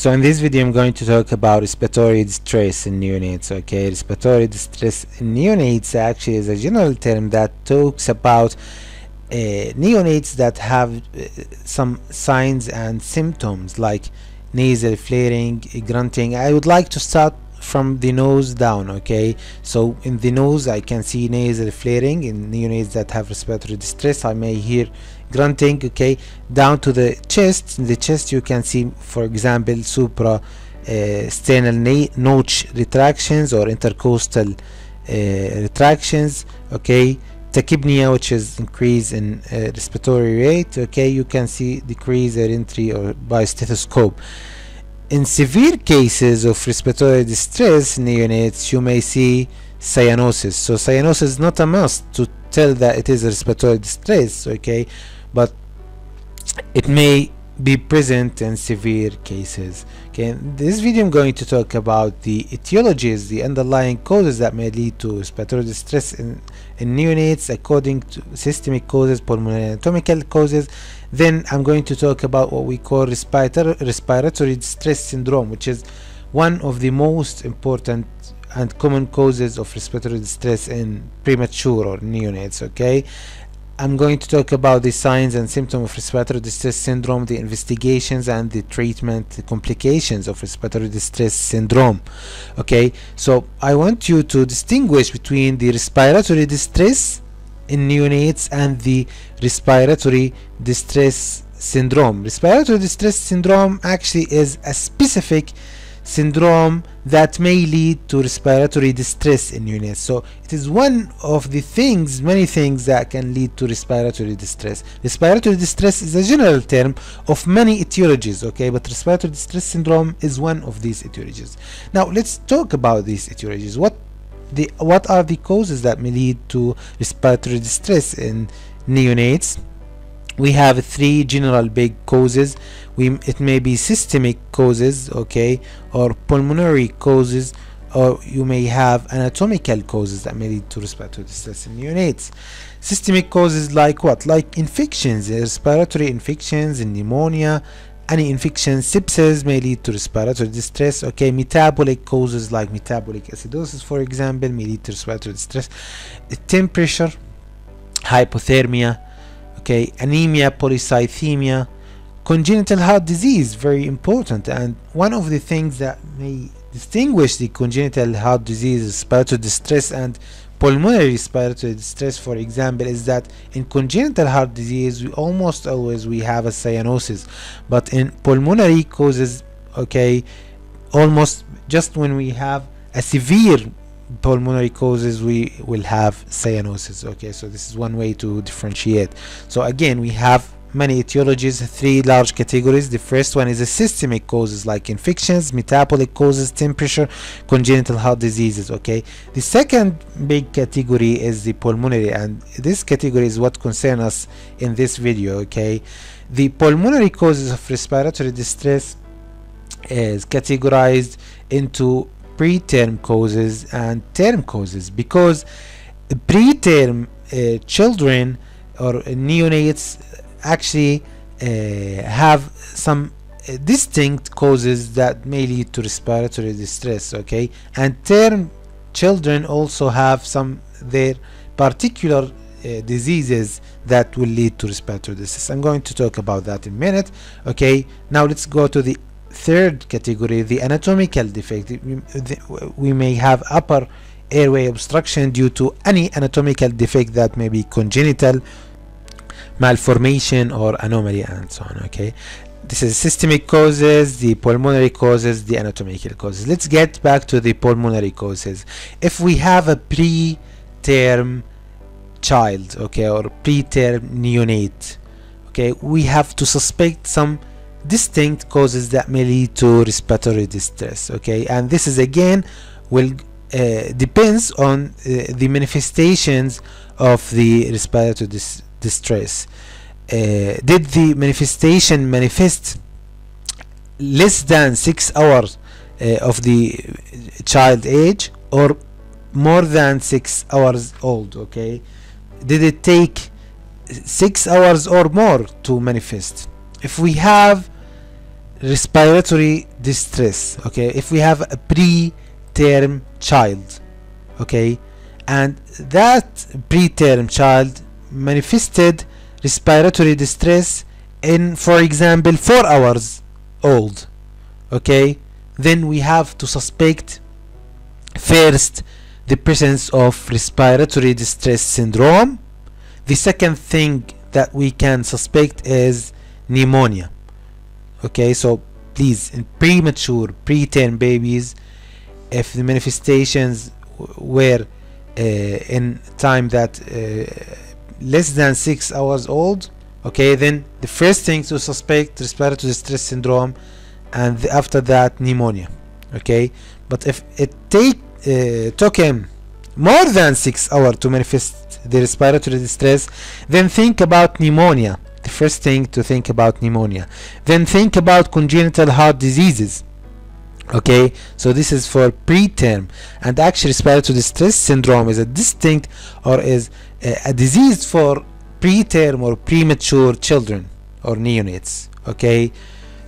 So in this video I'm going to talk about respiratory distress in neonates okay? Respiratory distress in neonates actually is a general term that talks about uh, neonates that have uh, some signs and symptoms like nasal flaring grunting. I would like to start from the nose down okay? So in the nose I can see nasal flaring in neonates that have respiratory distress. I may hear grunting okay down to the chest. In the chest you can see for example supra uh, sternal notch retractions or intercostal uh, retractions okay. Tachypnea which is increase in uh, respiratory rate okay. You can see decrease in entry or by stethoscope. In severe cases of respiratory distress in neonates you may see cyanosis. So cyanosis is not a must to tell that it is respiratory distress okay but it may be present in severe cases. Okay in this video i'm going to talk about the etiologies the underlying causes that may lead to respiratory distress in, in neonates according to systemic causes pulmonary anatomical causes. Then i'm going to talk about what we call respiratory respiratory distress syndrome which is one of the most important and common causes of respiratory distress in premature or neonates okay I'm going to talk about the signs and symptoms of respiratory distress syndrome, the investigations and the treatment the complications of respiratory distress syndrome. Okay, so I want you to distinguish between the respiratory distress in neonates and the respiratory distress syndrome. Respiratory distress syndrome actually is a specific syndrome that may lead to respiratory distress in neonates. So it is one of the things, many things that can lead to respiratory distress. Respiratory distress is a general term of many etiologies, okay, but respiratory distress syndrome is one of these etiologies. Now let's talk about these etiologies. What the what are the causes that may lead to respiratory distress in neonates? We have three general big causes. We it may be systemic causes okay or pulmonary causes or you may have anatomical causes that may lead to respiratory distress in neonates systemic causes like what? Like infections. Respiratory infections and pneumonia any infection sepsis may lead to respiratory distress okay. Metabolic causes like metabolic acidosis for example may lead to respiratory distress. Temperature hypothermia okay anemia polycythemia congenital heart disease very important and one of the things that may distinguish the congenital heart disease respiratory distress and pulmonary respiratory distress for example is that in congenital heart disease we almost always we have a cyanosis but in pulmonary causes okay almost just when we have a severe pulmonary causes we will have cyanosis okay? So this is one way to differentiate. So again we have many etiologies three large categories. The first one is a systemic causes like infections metabolic causes temperature congenital heart diseases okay? The second big category is the pulmonary and this category is what concerns us in this video okay? The pulmonary causes of respiratory distress is categorized into preterm causes and term causes because preterm uh, children or neonates actually uh, have some uh, distinct causes that may lead to respiratory distress okay? And term children also have some their particular uh, diseases that will lead to respiratory distress. I'm going to talk about that in a minute okay? Now let's go to the third category the anatomical defect. We may have upper airway obstruction due to any anatomical defect that may be congenital malformation or anomaly and so on okay? This is systemic causes the pulmonary causes the anatomical causes. Let's get back to the pulmonary causes. If we have a preterm child okay or preterm neonate okay we have to suspect some distinct causes that may lead to respiratory distress okay? And this is again will uh, depends on uh, the manifestations of the respiratory dis distress. Uh, did the manifestation manifest less than six hours uh, of the child age or more than six hours old okay? Did it take six hours or more to manifest? If we have respiratory distress okay? If we have a preterm child okay? And that preterm child manifested respiratory distress in for example 4 hours old okay? Then we have to suspect first the presence of respiratory distress syndrome. The second thing that we can suspect is pneumonia okay so please in premature preterm babies if the manifestations were uh, in time that uh, less than six hours old okay then the first thing to suspect respiratory distress syndrome and the, after that pneumonia okay? But if it take uh, took him more than six hours to manifest the respiratory distress then think about pneumonia first thing to think about pneumonia. Then think about congenital heart diseases. Okay? So this is for preterm. And actually respiratory distress syndrome is a distinct or is a, a disease for preterm or premature children or neonates. Okay?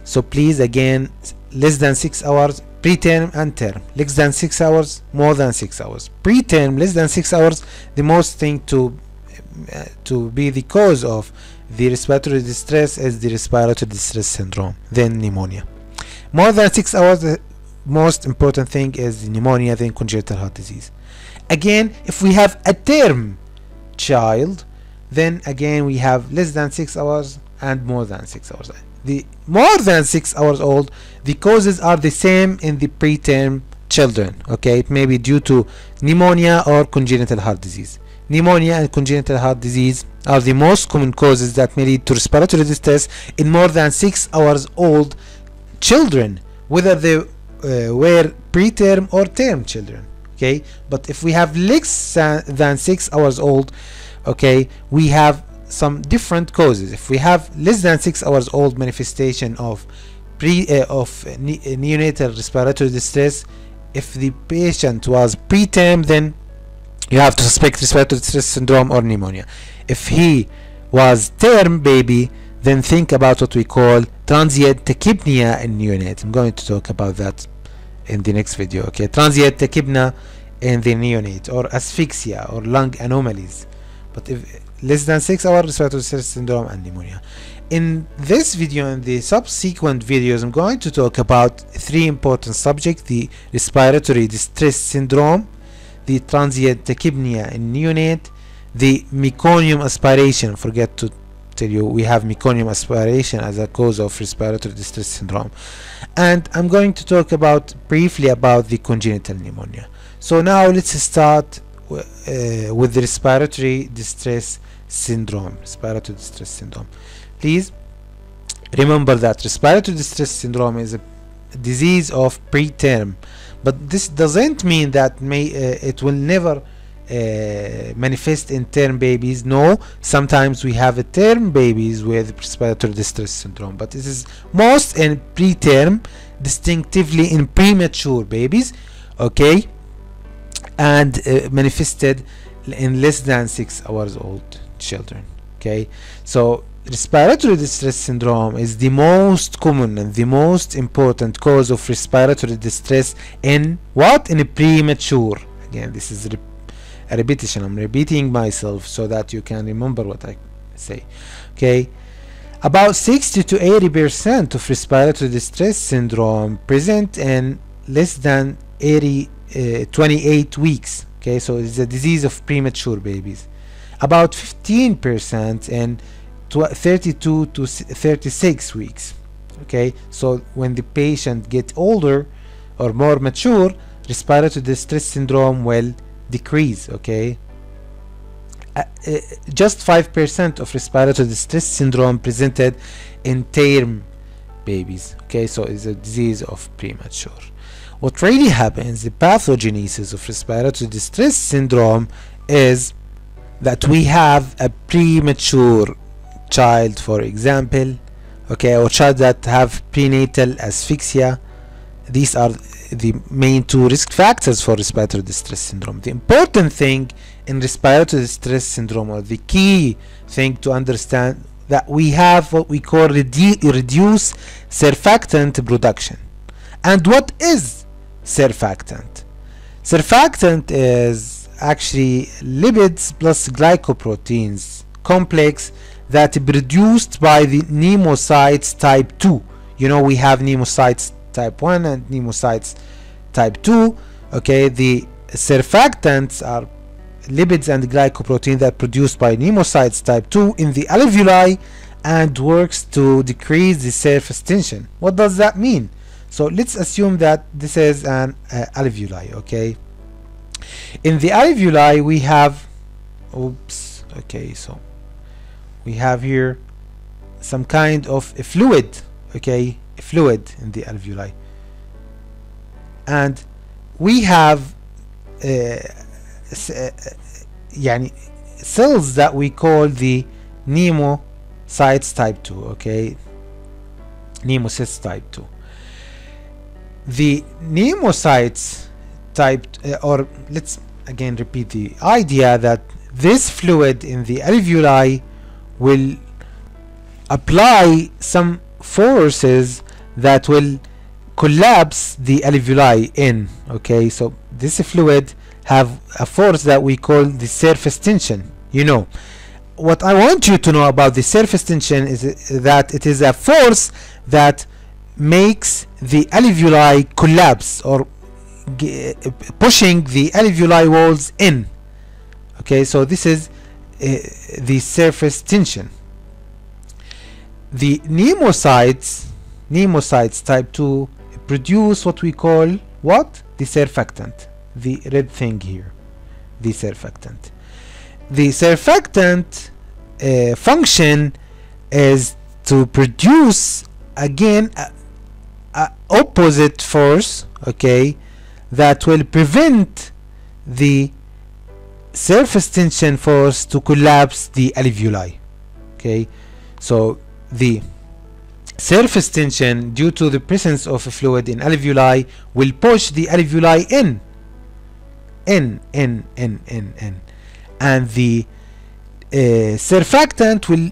So please again less than six hours preterm and term. Less than six hours more than six hours. Preterm less than six hours the most thing to uh, to be the cause of the respiratory distress is the respiratory distress syndrome then pneumonia. More than six hours the most important thing is the pneumonia then congenital heart disease. Again if we have a term child then again we have less than six hours and more than six hours. The more than six hours old the causes are the same in the preterm children okay? It may be due to pneumonia or congenital heart disease pneumonia and congenital heart disease are the most common causes that may lead to respiratory distress in more than six hours old children whether they uh, were preterm or term children okay? But if we have less than six hours old okay we have some different causes. If we have less than six hours old manifestation of pre uh, of ne neonatal respiratory distress if the patient was preterm then you have to suspect respiratory distress syndrome or pneumonia. If he was term baby then think about what we call transient tachypnea in neonate i'm going to talk about that in the next video okay? Transient tachypnea in the neonate or asphyxia or lung anomalies. But if less than 6 hour respiratory distress syndrome and pneumonia. In this video and the subsequent videos i'm going to talk about three important subjects the respiratory distress syndrome the transient tachypnea in neonate the meconium aspiration forget to tell you we have meconium aspiration as a cause of respiratory distress syndrome. And i'm going to talk about briefly about the congenital pneumonia. So now let's start uh, with the respiratory distress syndrome respiratory distress syndrome. Please remember that respiratory distress syndrome is a disease of preterm but this doesn't mean that may uh, it will never uh, manifest in term babies. No sometimes we have a term babies with respiratory distress syndrome but this is most in preterm distinctively in premature babies okay? And uh, manifested in less than six hours old children okay? So respiratory distress syndrome is the most common and the most important cause of respiratory distress in what? In a premature. Again this is a repetition. I'm repeating myself so that you can remember what i say. Okay? About 60 to 80 percent of respiratory distress syndrome present in less than 80 uh, 28 weeks. Okay? So it's a disease of premature babies. About 15% in 32 to 36 weeks okay? So when the patient get older or more mature respiratory distress syndrome will decrease okay? Uh, uh, just 5% of respiratory distress syndrome presented in term babies okay? So it's a disease of premature. What really happens the pathogenesis of respiratory distress syndrome is that we have a premature child for example okay or child that have prenatal asphyxia these are the main two risk factors for respiratory distress syndrome the important thing in respiratory distress syndrome or the key thing to understand that we have what we call redu- reduced surfactant production. And what is surfactant? Surfactant is actually lipids plus glycoproteins complex that produced by the pneumocytes type 2. You know we have pneumocytes type 1 and pneumocytes type 2. Okay, the surfactants are lipids and glycoprotein that produced by pneumocytes type 2 in the alveoli and works to decrease the surface tension. What does that mean? So let's assume that this is an uh, alveoli, okay? In the alveoli we have, oops, okay, so we have here some kind of a fluid okay a fluid in the alveoli. And we have uh, uh yani cells that we call the pneumocytes type 2 okay pneumocytes type 2 the pneumocytes type uh, or let's again repeat the idea that this fluid in the alveoli will apply some forces that will collapse the alveoli in okay? So this fluid have a force that we call the surface tension you know? What I want you to know about the surface tension is that it is a force that makes the alveoli collapse or pushing the alveoli walls in okay? So this is uh, the surface tension. The pneumocytes pneumocytes type 2 produce what we call what? The surfactant the red thing here the surfactant. The surfactant uh, function is to produce again a, a opposite force okay that will prevent the surface tension force to collapse the alveoli okay? So the surface tension due to the presence of a fluid in alveoli will push the alveoli in. In in in in in. And the uh, surfactant will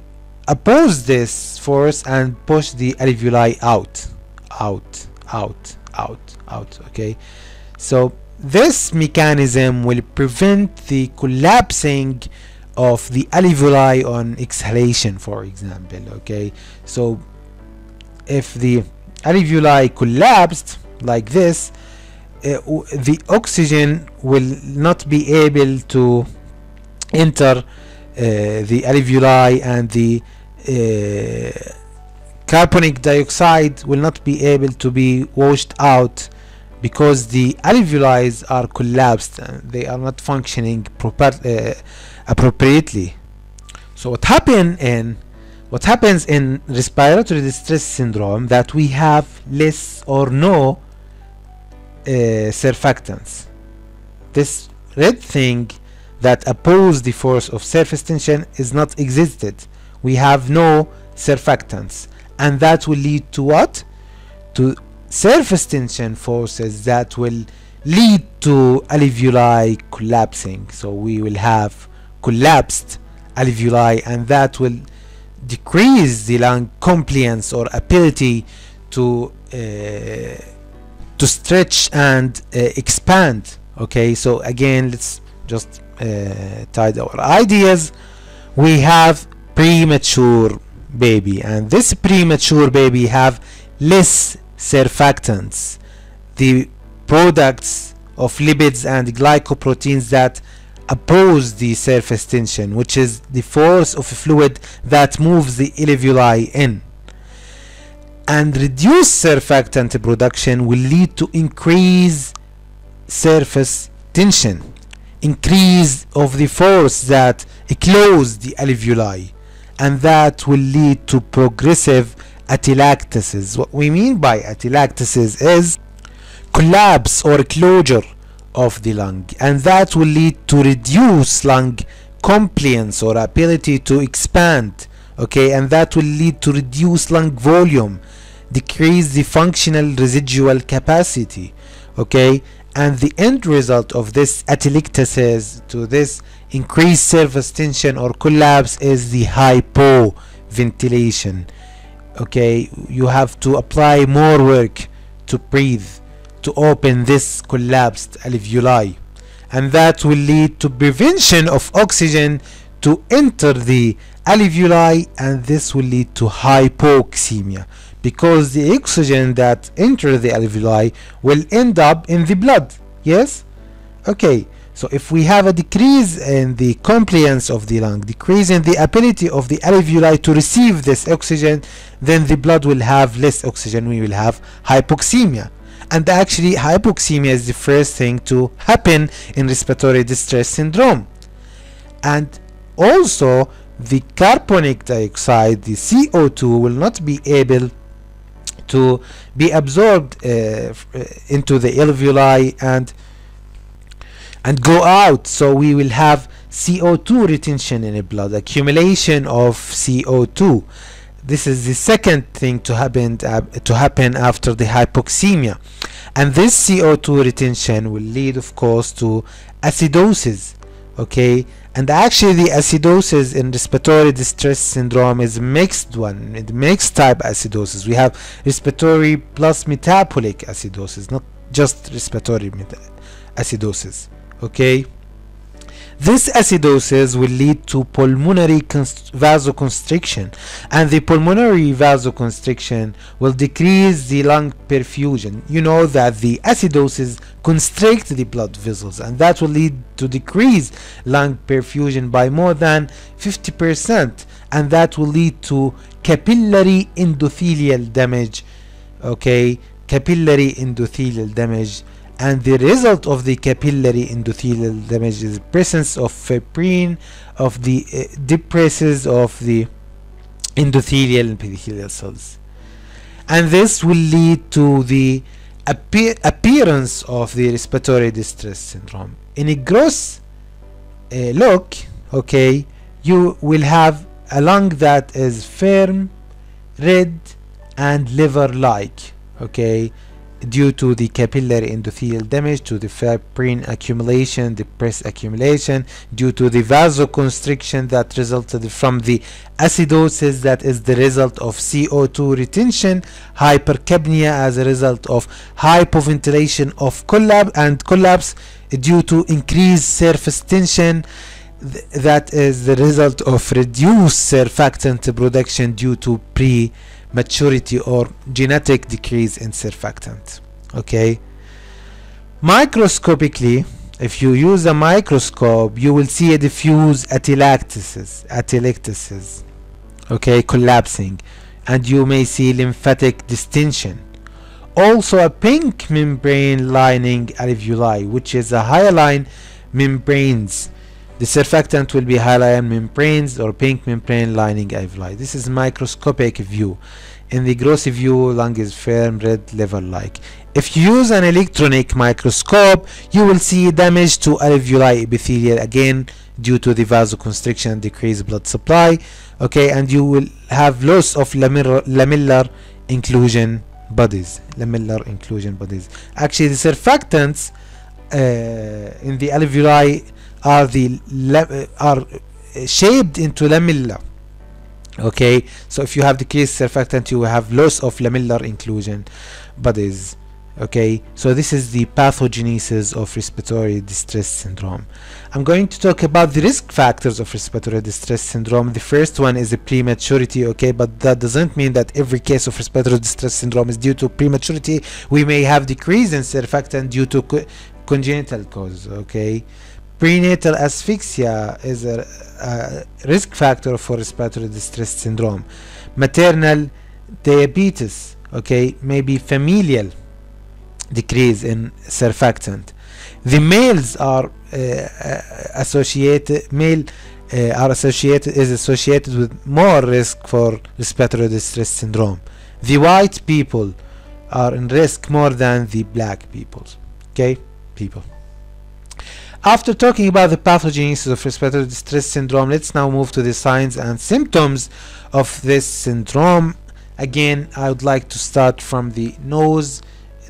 oppose this force and push the alveoli out out out out out okay? So this mechanism will prevent the collapsing of the alveoli on exhalation for example okay? So if the alveoli collapsed like this uh, the oxygen will not be able to enter uh, the alveoli and the uh, carbonic dioxide will not be able to be washed out because the alveoli are collapsed and they are not functioning proper, uh, appropriately so what happen in what happens in respiratory distress syndrome that we have less or no uh, surfactants. This red thing that oppose the force of surface tension is not existed. We have no surfactants and that will lead to what? To surface tension forces that will lead to alveoli collapsing. So we will have collapsed alveoli and that will decrease the lung compliance or ability to uh, to stretch and uh, expand okay so again let's just uh, tie our ideas we have premature baby and this premature baby have less surfactants the products of lipids and glycoproteins that oppose the surface tension which is the force of a fluid that moves the alveoli in. And reduce surfactant production will lead to increase surface tension increase of the force that close the alveoli and that will lead to progressive atelectasis. What we mean by atelectasis is collapse or closure of the lung and that will lead to reduce lung compliance or ability to expand okay? And that will lead to reduce lung volume decrease the functional residual capacity okay? And the end result of this atelectasis to this increased surface tension or collapse is the hypoventilation. ventilation okay you have to apply more work to breathe to open this collapsed alveoli. And that will lead to prevention of oxygen to enter the alveoli and this will lead to hypoxemia because the oxygen that enter the alveoli will end up in the blood. Yes? Okay so if we have a decrease in the compliance of the lung decrease in the ability of the alveoli to receive this oxygen then the blood will have less oxygen. We will have hypoxemia. And actually hypoxemia is the first thing to happen in respiratory distress syndrome. And also the carbonic dioxide the CO2 will not be able to be absorbed uh, into the alveoli and and go out. So we will have CO2 retention in the blood accumulation of CO2 this is the second thing to happen uh, to happen after the hypoxemia. And this CO2 retention will lead of course to acidosis okay? And actually the acidosis in respiratory distress syndrome is mixed one it mixed type acidosis. We have respiratory plus metabolic acidosis not just respiratory acidosis okay? This acidosis will lead to pulmonary vasoconstriction and the pulmonary vasoconstriction will decrease the lung perfusion. You know that the acidosis constrict the blood vessels and that will lead to decrease lung perfusion by more than 50% and that will lead to capillary endothelial damage. Okay? Capillary endothelial damage and the result of the capillary endothelial damage is presence of fibrin of the uh, depresses of the endothelial and epithelial cells. And this will lead to the appear appearance of the respiratory distress syndrome. In a gross uh, look okay you will have a lung that is firm red and liver like okay due to the capillary endothelial damage to the fibrin accumulation the press accumulation due to the vasoconstriction that resulted from the acidosis that is the result of CO2 retention hypercapnia as a result of hypoventilation of collapse and collapse due to increased surface tension. Th that is the result of reduced surfactant production due to pre maturity or genetic decrease in surfactant okay? Microscopically if you use a microscope you will see a diffuse atelectasis atelectasis okay collapsing and you may see lymphatic distension. Also a pink membrane lining alveoli which is a hyaline membranes the surfactant will be hyaline membranes or pink membrane lining alveoli. This is microscopic view. In the gross view, lung is firm, red, liver-like. If you use an electronic microscope, you will see damage to alveoli epithelial again due to the vasoconstriction and decreased blood supply. Okay, and you will have loss of lamellar, lamellar inclusion bodies. Lamellar inclusion bodies. Actually, the surfactants uh, in the alveoli are the are shaped into lamella okay? So if you have decreased surfactant you have loss of lamellar inclusion. Bodies okay? So this is the pathogenesis of respiratory distress syndrome. I'm going to talk about the risk factors of respiratory distress syndrome. The first one is the prematurity okay? But that doesn't mean that every case of respiratory distress syndrome is due to prematurity. We may have decrease in surfactant due to co congenital cause okay Prenatal asphyxia is a, a, risk factor for respiratory distress syndrome. Maternal diabetes, okay, maybe familial decrease in surfactant. The males are uh, associated, male uh, are associated, is associated with more risk for respiratory distress syndrome. The white people are in risk more than the black people, okay, people. After talking about the pathogenesis of respiratory distress syndrome, let's now move to the signs and symptoms of this syndrome. Again, I would like to start from the nose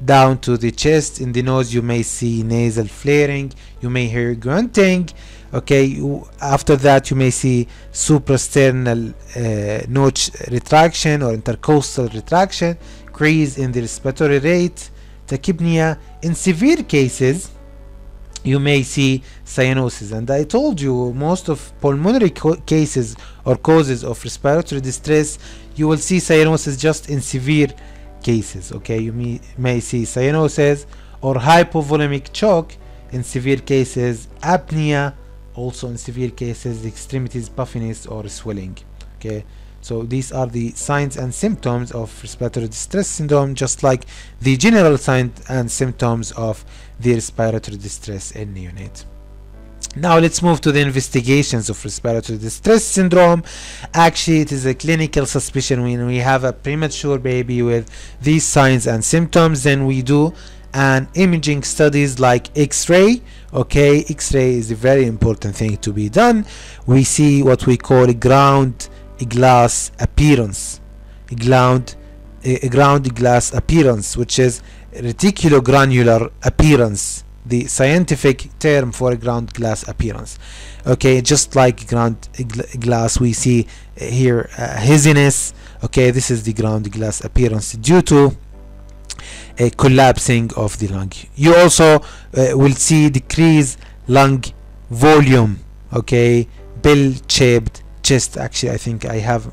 down to the chest. In the nose, you may see nasal flaring, you may hear grunting, okay you, after that you may see suprasternal uh, notch retraction or intercostal retraction increase in the respiratory rate tachypnea in severe cases you may see cyanosis. And i told you most of pulmonary cases or causes of respiratory distress you will see cyanosis just in severe cases okay? You may, may see cyanosis or hypovolemic choke in severe cases apnea also in severe cases extremities puffiness or swelling okay so these are the signs and symptoms of respiratory distress syndrome just like the general signs and symptoms of the respiratory distress in neonates now let's move to the investigations of respiratory distress syndrome. Actually, it is a clinical suspicion when we have a premature baby with these signs and symptoms. Then we do an imaging studies like X-ray. Okay, X-ray is a very important thing to be done. We see what we call ground glass appearance, ground a ground glass appearance, which is reticulogranular appearance. The scientific term for a ground glass appearance. Okay just like ground glass we see here uh, haziness. Okay this is the ground glass appearance due to a collapsing of the lung. You also uh, will see decreased lung volume. Okay bell shaped chest actually i think i have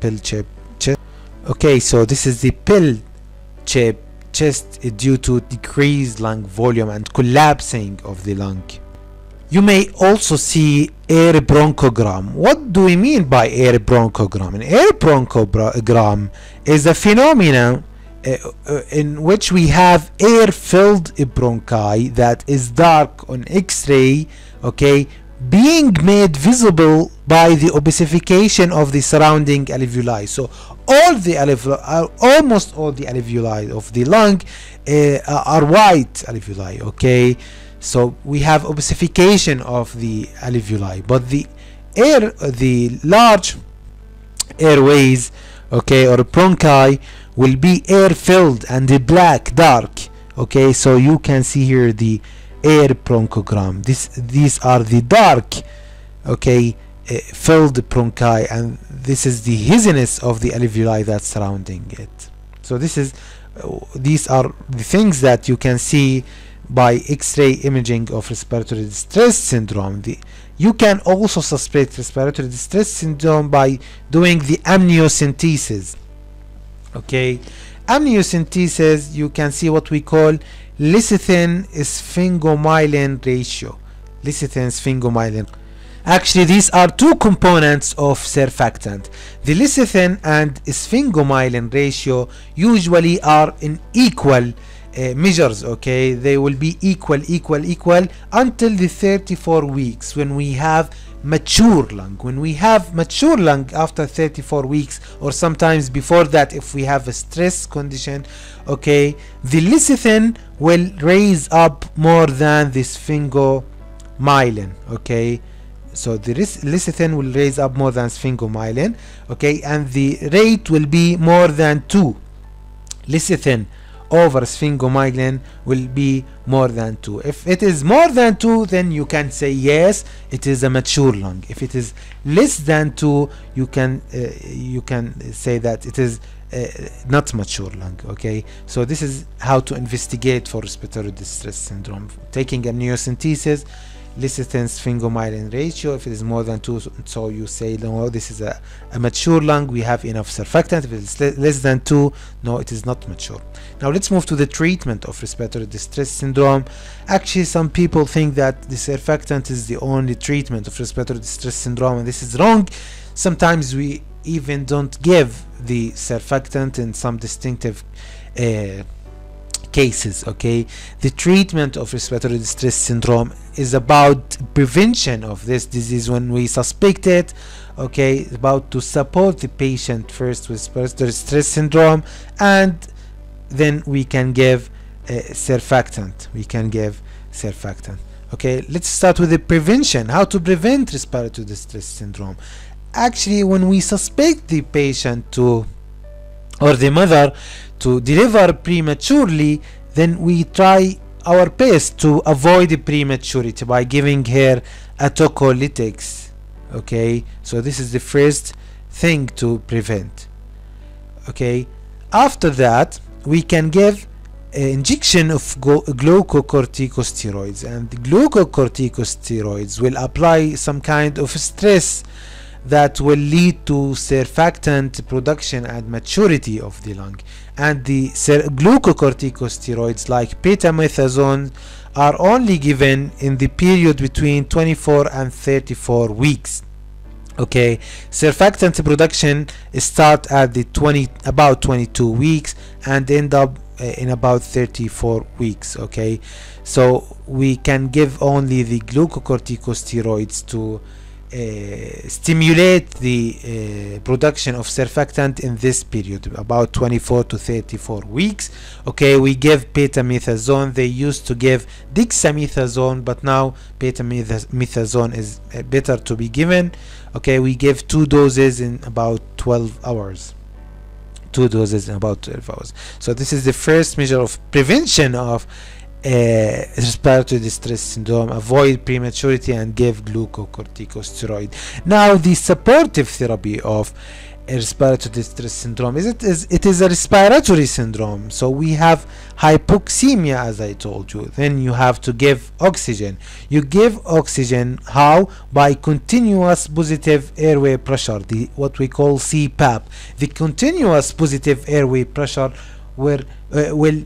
bell shaped chest okay so this is the bell shaped chest due to decreased lung volume and collapsing of the lung. You may also see air bronchogram. What do we mean by air bronchogram? An air bronchogram is a phenomenon uh, uh, in which we have air-filled bronchi that is dark on X-ray, okay, being made visible by the ossification of the surrounding alveoli. So all the alveoli, uh, almost all the alveoli of the lung uh, are white alveoli. Okay, so we have ossification of the alveoli, but the air, the large airways, okay, or bronchi will be air filled and black, dark. Okay, so you can see here the air bronchogram. This, these are the dark, okay, uh, filled bronchi, and this is the haziness of the alveoli that's surrounding it. So this is, uh, these are the things that you can see by X-ray imaging of respiratory distress syndrome. The, you can also suspect respiratory distress syndrome by doing the amniocentesis. Okay, amniocentesis, you can see what we call lecithin sphingomyelin ratio. Lecithin sphingomyelin. Actually, these are two components of surfactant. The lecithin and sphingomyelin ratio usually are in equal uh, measures okay they will be equal equal equal until the 34 weeks when we have mature lung. When we have mature lung after 34 weeks or sometimes before that if we have a stress condition okay the lecithin will raise up more than the sphingomyelin okay? So the lecithin will raise up more than sphingomyelin okay? And the rate will be more than 2 lecithin over sphingomyelin will be more than 2 if it is more than 2 then you can say yes it is a mature lung. If it is less than 2 you can uh, you can say that it is uh, not mature lung okay? So this is how to investigate for respiratory distress syndrome. Taking amniocentesis lecithin sphingomyelin ratio. If it is more than 2 so you say no this is a, a mature lung. We have enough surfactant. If it's less than 2 no it is not mature. Now let's move to the treatment of respiratory distress syndrome. Actually some people think that the surfactant is the only treatment of respiratory distress syndrome and this is wrong. Sometimes we even don't give the surfactant in some distinctive uh, cases okay? The treatment of respiratory distress syndrome is about prevention of this disease when we suspect it okay? About to support the patient first with respiratory distress syndrome and then we can give a surfactant. We can give surfactant okay? Let's start with the prevention how to prevent respiratory distress syndrome. Actually when we suspect the patient to or the mother to deliver prematurely then we try our best to avoid prematurity by giving her a tocolytics okay? So this is the first thing to prevent okay? After that we can give an injection of glucocorticosteroids and glucocorticosteroids will apply some kind of stress that will lead to surfactant production and maturity of the lung and the glucocorticosteroids like betamethasone are only given in the period between 24 and 34 weeks. Okay? Surfactant production start at the 20 about 22 weeks and end up uh, in about 34 weeks. Okay? So we can give only the glucocorticosteroids to stimulate the uh, production of surfactant in this period about 24 to 34 weeks. Okay we give betamethasone they used to give dexamethasone but now betamethasone is uh, better to be given. Okay we give two doses in about 12 hours. Two doses in about 12 hours. So this is the first measure of prevention of uh, respiratory distress syndrome, avoid prematurity and give glucocorticosteroid. Now the supportive therapy of respiratory distress syndrome is it is it is a respiratory syndrome. So we have hypoxemia as i told you. Then you have to give oxygen. You give oxygen how? By continuous positive airway pressure the what we call cpap the continuous positive airway pressure where uh, will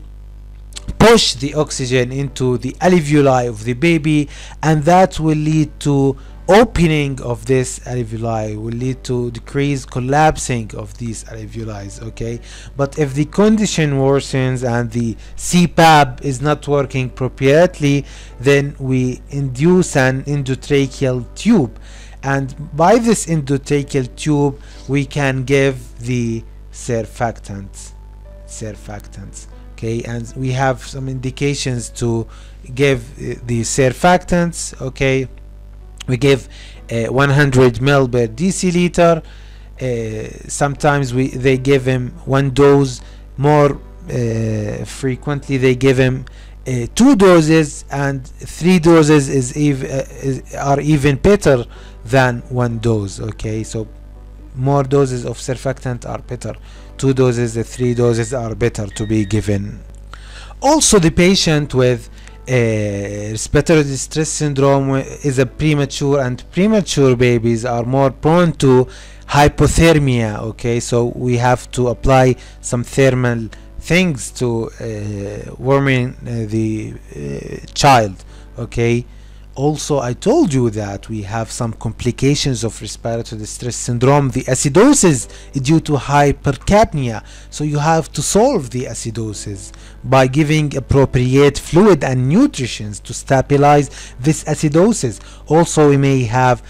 push the oxygen into the alveoli of the baby and that will lead to opening of this alveoli will lead to decreased collapsing of these alveoli okay? But if the condition worsens and the CPAP is not working appropriately then we induce an endotracheal tube. And by this endotracheal tube we can give the surfactants surfactants okay and we have some indications to give uh, the surfactants okay? We give uh, 100 ml per deciliter. Uh, sometimes we they give him one dose more uh, frequently they give him uh, two doses and three doses is, even uh, is are even better than one dose okay? So more doses of surfactant are better. Two doses three doses are better to be given. Also the patient with uh, respiratory distress syndrome is a premature and premature babies are more prone to hypothermia okay? So we have to apply some thermal things to uh, warming uh, the uh, child okay also I told you that we have some complications of respiratory distress syndrome the acidosis due to hypercapnia. So you have to solve the acidosis by giving appropriate fluid and nutrition to stabilize this acidosis. Also we may have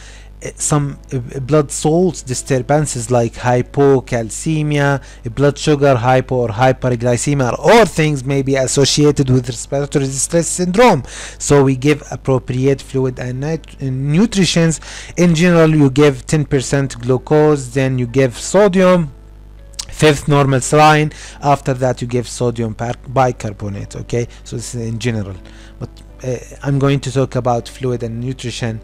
some blood salts disturbances like hypocalcemia, blood sugar hypo or hyperglycemia, or things may be associated with respiratory distress syndrome. So we give appropriate fluid and, and nutritions. In general, you give 10% glucose, then you give sodium, fifth normal saline after that you give sodium bicarbonate okay so this is in general but uh, i'm going to talk about fluid and nutrition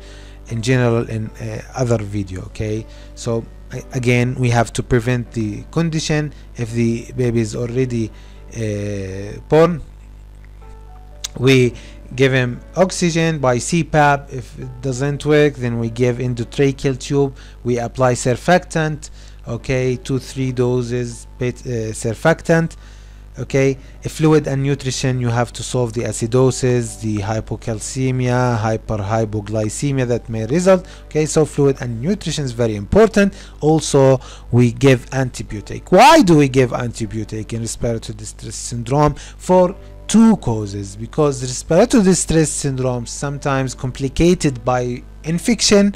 in general in uh, other video okay? So again we have to prevent the condition. If the baby is already uh, born we give him oxygen by CPAP if it doesn't work then we give endotracheal tube. We apply surfactant okay? Two three doses uh, surfactant okay? Fluid and nutrition you have to solve the acidosis the hypocalcemia hyperhypoglycemia that may result. Okay? So fluid and nutrition is very important. Also we give antibiotic. Why do we give antibiotic in respiratory distress syndrome? For two causes. Because respiratory distress syndrome sometimes complicated by infection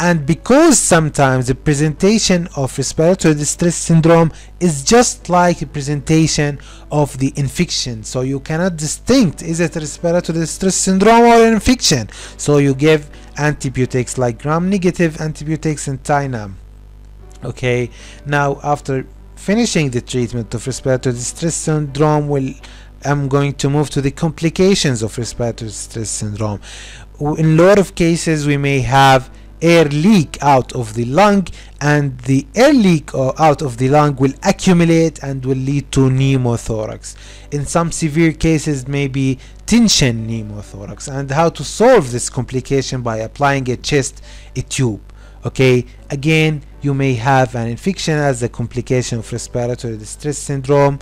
and because sometimes the presentation of respiratory distress syndrome is just like a presentation of the infection. So you cannot distinct is it respiratory distress syndrome or infection? So you give antibiotics like gram negative antibiotics and Tienam okay now after finishing the treatment of respiratory distress syndrome will I'm going to move to the complications of respiratory distress syndrome. In a lot of cases, we may have air leak out of the lung and the air leak uh, out of the lung will accumulate and will lead to pneumothorax. In some severe cases maybe tension pneumothorax. And how to solve this complication? By applying a chest a tube. Okay? Again you may have an infection as a complication of respiratory distress syndrome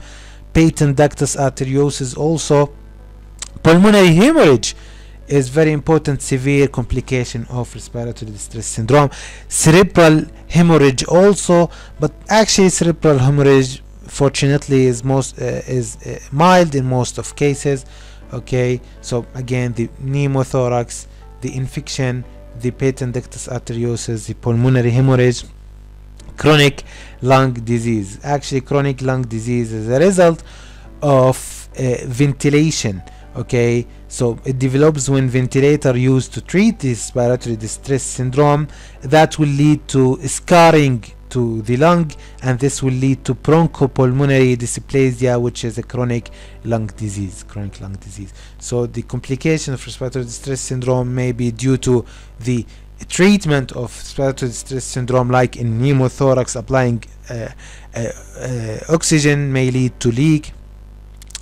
patent ductus arteriosus also pulmonary hemorrhage is very important severe complication of respiratory distress syndrome. Cerebral hemorrhage also but actually cerebral hemorrhage fortunately is most uh, is uh, mild in most of cases okay? So again the pneumothorax the infection the patent ductus arteriosus the pulmonary hemorrhage chronic lung disease. Actually chronic lung disease is a result of uh, ventilation okay? So it develops when ventilator used to treat this respiratory distress syndrome. That will lead to scarring to the lung and this will lead to bronchopulmonary dysplasia which is a chronic lung disease chronic lung disease. So the complication of respiratory distress syndrome may be due to the treatment of respiratory distress syndrome like in pneumothorax applying uh, uh, uh, oxygen may lead to leak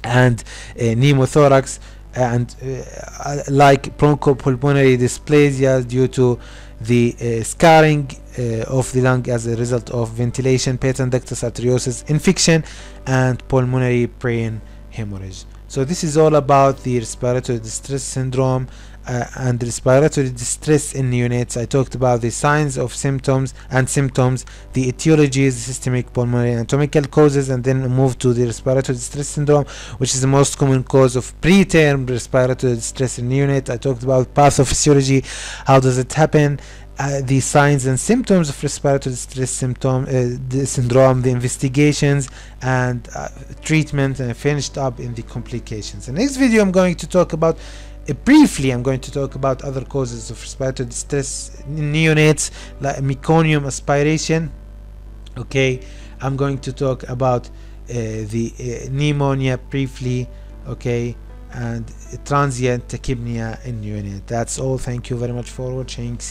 and pneumothorax and uh, like bronchopulmonary dysplasia due to the uh, scarring uh, of the lung as a result of ventilation, patent ductus arteriosus infection, and pulmonary brain hemorrhage. So this is all about the respiratory distress syndrome uh, and respiratory distress in neonates. I talked about the signs of symptoms and symptoms, the etiologies, systemic pulmonary anatomical causes, and then move to the respiratory distress syndrome, which is the most common cause of preterm respiratory distress in neonates. I talked about pathophysiology, how does it happen, uh, the signs and symptoms of respiratory distress symptom uh, the syndrome, the investigations and uh, treatment, and finished up in the complications. The next video I'm going to talk about briefly I'm going to talk about other causes of respiratory distress in neonates like meconium aspiration. Okay I'm going to talk about uh, the uh, pneumonia briefly okay and transient tachypnea in neonate. That's all. Thank you very much for watching